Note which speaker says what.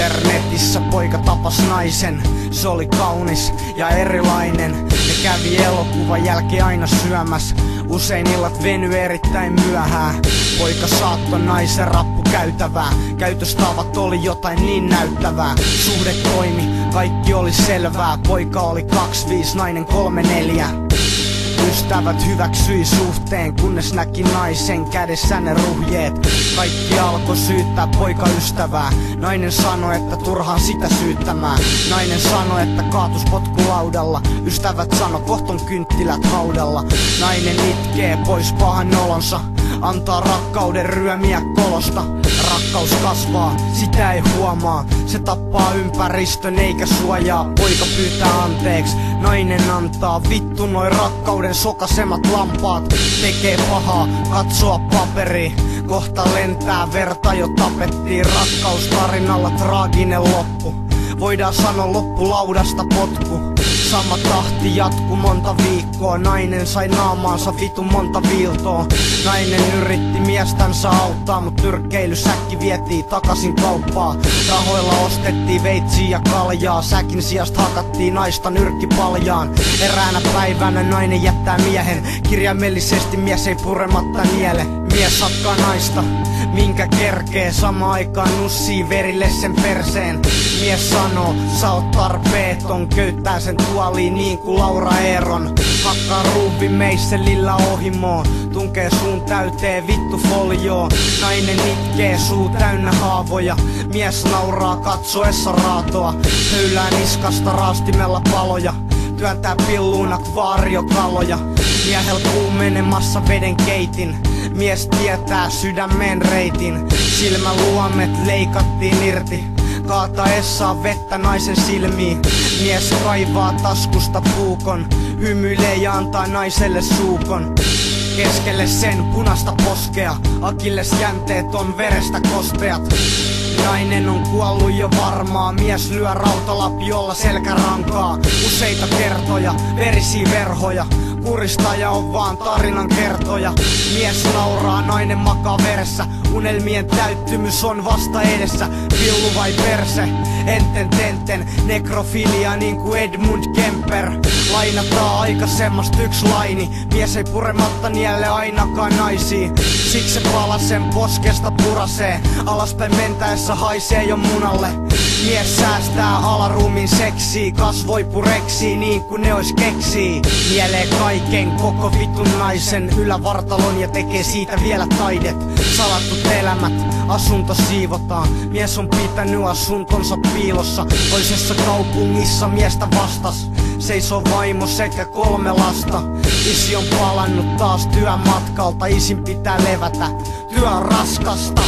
Speaker 1: Internetissä poika tapas naisen, se oli kaunis ja erilainen. Ne kävi elokuvan jälkeen aina syömäs, usein illat veny erittäin myöhään. Poika saatto naisen rappu käytävää, käytöstavat oli jotain niin näyttävää. Suhde toimi, kaikki oli selvää, poika oli 25, nainen 34. Ystävät hyväksyi suhteen, kunnes näki naisen kädessä ne ruhjeet. Kaikki alkoi syyttää poika ystävää. Nainen sanoi, että turhaan sitä syyttämään. Nainen sanoi, että kaatus potkulaudalla. Ystävät sano, kohton kynttilät haudalla. Nainen itkee pois pahan olonsa. Antaa rakkauden ryömiä kolosta. Rakkaus kasvaa, sitä ei huomaa. Se tappaa ympäristön eikä suojaa. Poika pyytää anteeksi, nainen antaa. Vittu noin rakkauden sokasemat lampaat. Tekee pahaa, katsoa paperi. Kohta lentää verta jo tapettiin. Rakkaustarinalla traaginen loppu. Voidaan sanoa loppulaudasta potku. Sama tahti jatku monta viikkoa. Nainen sai naamaansa vitu monta viiltoa. Nainen yritti miestänsä auttaa Mut säkki vietiin takaisin kauppaa. Rahoilla ostettiin veitsiä ja kaljaa. Säkin sijasta hakattiin naista nyrkki paljaan Eräänä päivänä nainen jättää miehen. Kirjaimellisesti mies ei purematta niele Mies sakkaa naista. Minkä kerkee Sama aikaan nussii verille sen perseen. Mies sanoo, sä oot tarpeeton Köyttää sen tuoliin niin kuin Laura Eeron. Hakkaa ruuvi meisselillä ohimoon. Tunkee suun täyteen vittu folioon. Nainen itkee suu täynnä haavoja. Mies nauraa katsoessa raatoa. Höylää niskasta raastimella paloja. Työntää pilluuna vaariokaloja Miehel kuumenemassa veden keitin. Mies tietää sydämen reitin. Luomet leikattiin irti. Kaataessaan vettä naisen silmiin. Mies kaivaa taskusta puukon. Hymyilee ja antaa naiselle suukon. Keskelle sen punasta poskea. Akilles jänteet on verestä kosteat. Nainen on kuollut jo varmaa, mies lyö rautalapiolla selkärankaa. Useita kertoja, verisiä verhoja Kuristaja on vaan tarinan kertoja. Mies nauraa, nainen makaa veressä. Unelmien täyttymys on vasta edessä. Villu vai perse, enten tenten. Nekrofilia niin kuin Edmund Kemper. Lainataan aikaisemmasta yksi laini. Mies ei purematta nielle ainakaan naisiin. Siksi se palasen poskesta purasee. Alaspäin mentäessä haisee jo munalle Mies säästää alaruumin seksiä Kasvoi pureksii niin kuin ne ois keksii Mielee kaiken koko vitun naisen Ylävartalon ja tekee siitä vielä taidet. Salattut elämät, asunto siivotaan. Mies on pitänyt asuntonsa piilossa. Toisessa kaupungissa miestä vastas. Seisoo vaimo sekä kolme lasta. Isi on palannut taas työmatkalta Isin pitää levätä, työ on raskasta